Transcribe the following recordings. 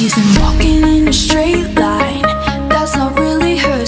Isn't walking in a straight line, that's not really her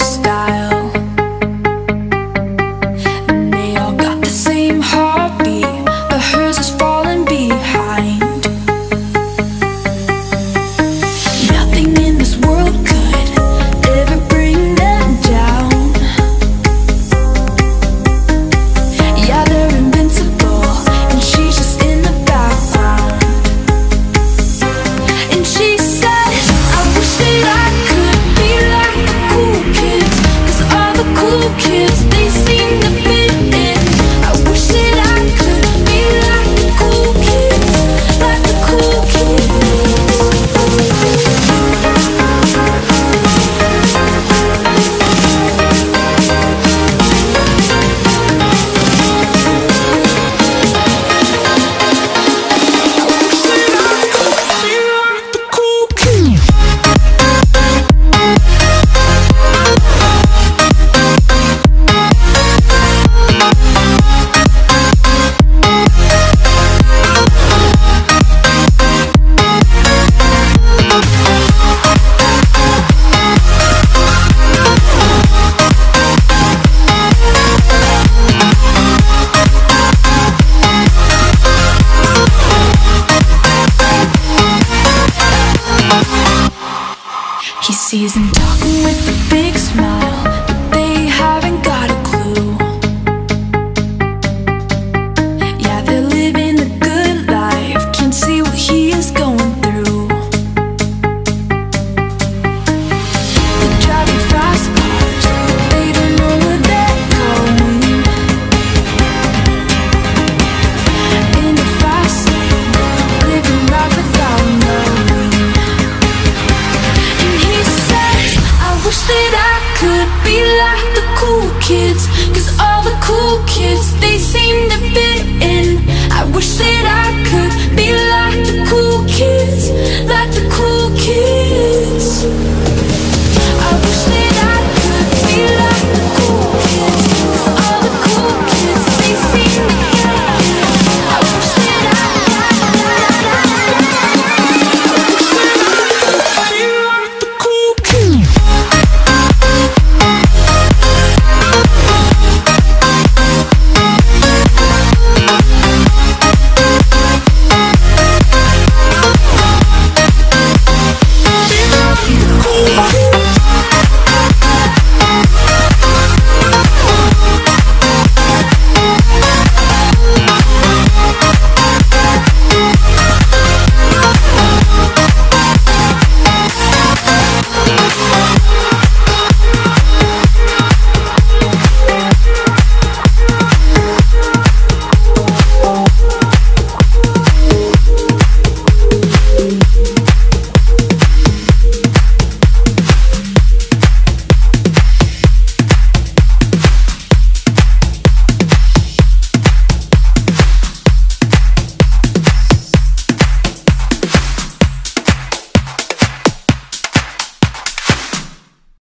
season, talking with the big smile.